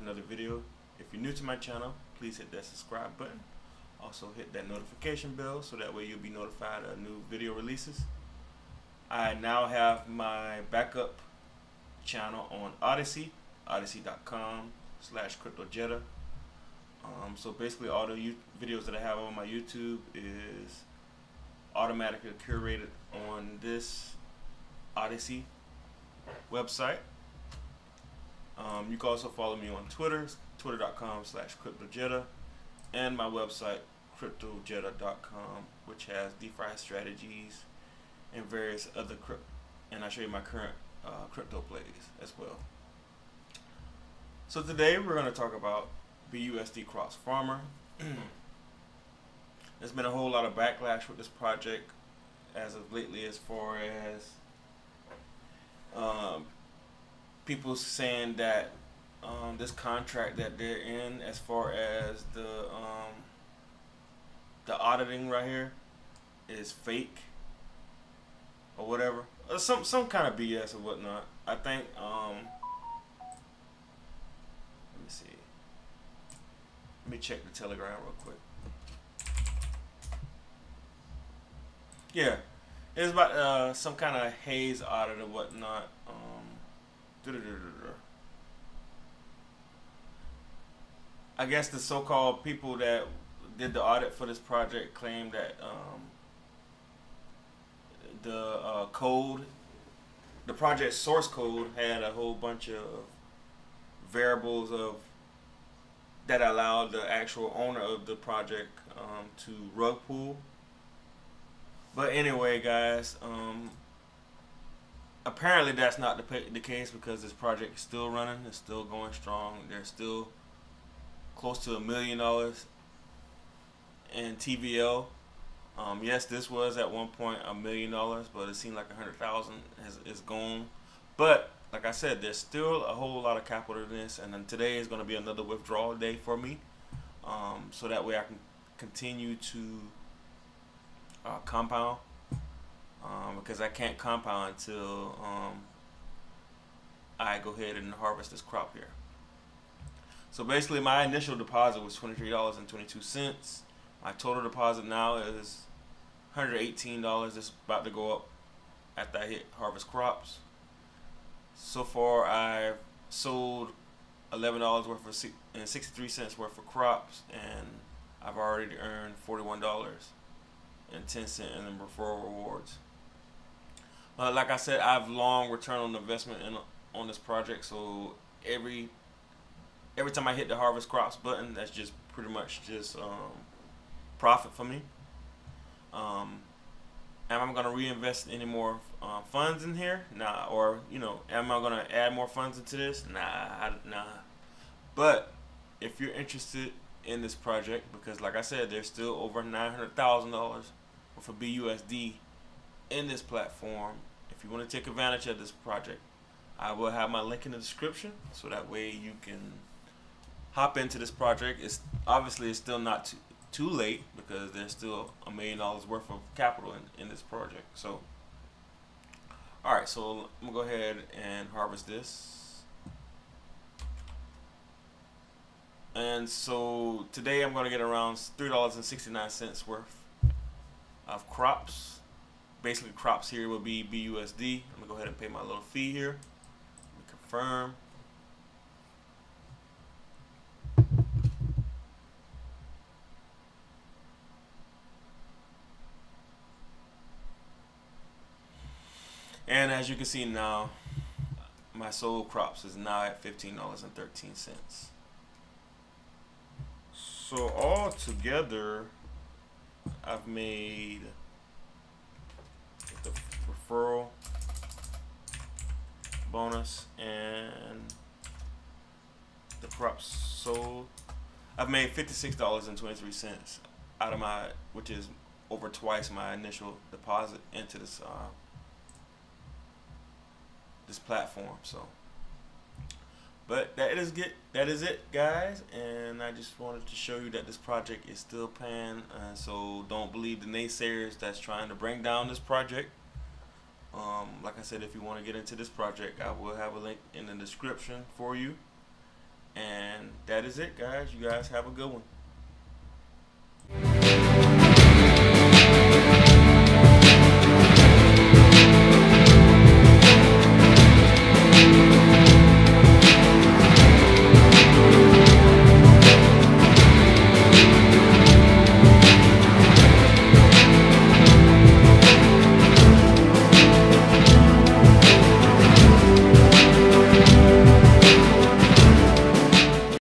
another video. If you're new to my channel, please hit that subscribe button. Also hit that notification bell so that way you'll be notified of new video releases. I now have my backup channel on Odysee, odysee.com slash cryptojetta. Um, so basically all the videos that I have on my YouTube is automatically curated on this Odysee website. Um, you can also follow me on Twitter, twitter.com slash cryptojetta, and my website, cryptojetta.com, which has DeFi strategies and various other crypto. And I show you my current uh, crypto plays as well. So today we're going to talk about BUSD Crops Farmer. There's been a whole lot of backlash with this project as of lately as far as um, people saying that um, this contract that they're in as far as the um, the auditing right here is fake or whatever. Or some some kind of BS or whatnot. I think um, let me see. Let me check the telegram real quick. Yeah it's about uh, some kind of haze audit or whatnot um, I guess the so-called people that did the audit for this project claim that um, the uh, code, the project source code had a whole bunch of variables of that allowed the actual owner of the project um, to rug pull. But anyway, guys, um, apparently that's not the, the case because this project is still running. It's still going strong. They're still close to a million dollars in TVL. Um, yes, this was at one point a million dollars, but it seemed like a hundred thousand is gone. But like I said, there's still a whole lot of capital in this, and then today is going to be another withdrawal day for me, um, so that way I can continue to uh, compound because I can't compound until um, I go ahead and harvest this crop here. So basically my initial deposit was $23.22. My total deposit now is $118. It's about to go up after I hit harvest crops. So far I've sold $11 worth of and 63 cents worth of crops and I've already earned $41 and 10 cent in referral rewards. Uh, like I said, I've long return on investment in on this project, so every every time I hit the harvest crops button, that's just pretty much just um, profit for me. Um, am I going to reinvest any more uh, funds in here? Nah. Or you know, am I going to add more funds into this? Nah, I, nah. But if you're interested in this project, because like I said, there's still over nine hundred thousand dollars for BUSD in this platform. If you want to take advantage of this project, I will have my link in the description so that way you can hop into this project. It's obviously it's still not too, too late because there's still a million dollars worth of capital in, in this project. So, all right, so I'm gonna go ahead and harvest this. And so today I'm gonna get around three dollars and sixty nine cents worth of crops. Basically, crops here will be BUSD. I'm gonna go ahead and pay my little fee here. Confirm. And as you can see now, my sold crops is now at $15.13. So all together, I've made referral bonus and the crops sold. I've made $56.23 out of my, which is over twice my initial deposit into this uh, this platform. So, but that is get that is it, guys. And I just wanted to show you that this project is still paying. Uh, so don't believe the naysayers that's trying to bring down this project. Um, like I said, if you want to get into this project, I will have a link in the description for you. And that is it, guys. You guys have a good one.